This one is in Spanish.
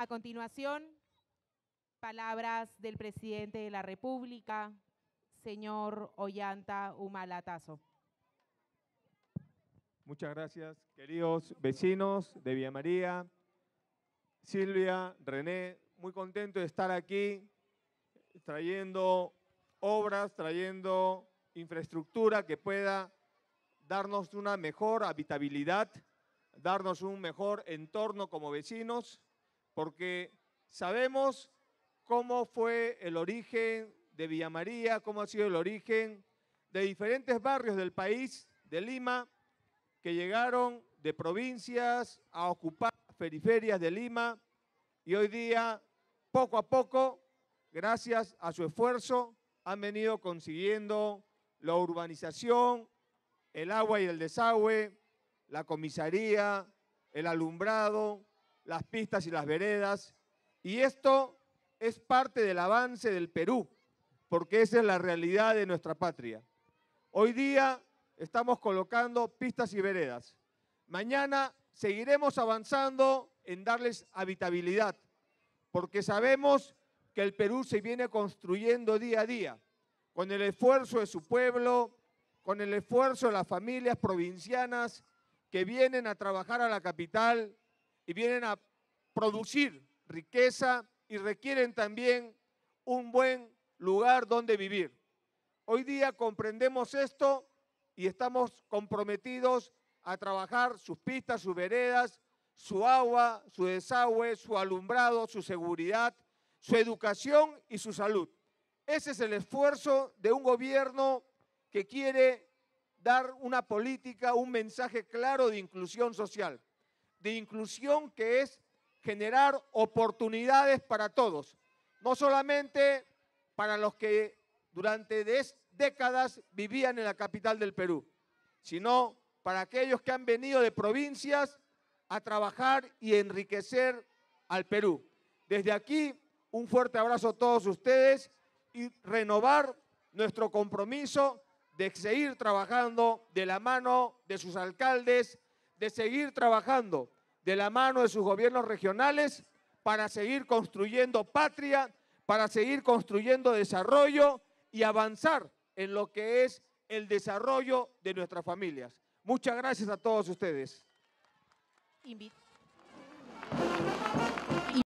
A continuación, palabras del presidente de la República, señor Ollanta Humalatazo. Muchas gracias, queridos vecinos de Villa María. Silvia, René, muy contento de estar aquí trayendo obras, trayendo infraestructura que pueda darnos una mejor habitabilidad, darnos un mejor entorno como vecinos, porque sabemos cómo fue el origen de Villa María, cómo ha sido el origen de diferentes barrios del país, de Lima, que llegaron de provincias a ocupar periferias de Lima. Y hoy día, poco a poco, gracias a su esfuerzo, han venido consiguiendo la urbanización, el agua y el desagüe, la comisaría, el alumbrado, las pistas y las veredas. Y esto es parte del avance del Perú, porque esa es la realidad de nuestra patria. Hoy día estamos colocando pistas y veredas. Mañana seguiremos avanzando en darles habitabilidad, porque sabemos que el Perú se viene construyendo día a día, con el esfuerzo de su pueblo, con el esfuerzo de las familias provincianas que vienen a trabajar a la capital y vienen a producir riqueza y requieren también un buen lugar donde vivir. Hoy día comprendemos esto y estamos comprometidos a trabajar sus pistas, sus veredas, su agua, su desagüe, su alumbrado, su seguridad, su educación y su salud. Ese es el esfuerzo de un gobierno que quiere dar una política, un mensaje claro de inclusión social, de inclusión que es generar oportunidades para todos, no solamente para los que durante décadas vivían en la capital del Perú, sino para aquellos que han venido de provincias a trabajar y enriquecer al Perú. Desde aquí, un fuerte abrazo a todos ustedes y renovar nuestro compromiso de seguir trabajando de la mano de sus alcaldes, de seguir trabajando de la mano de sus gobiernos regionales para seguir construyendo patria, para seguir construyendo desarrollo y avanzar en lo que es el desarrollo de nuestras familias. Muchas gracias a todos ustedes.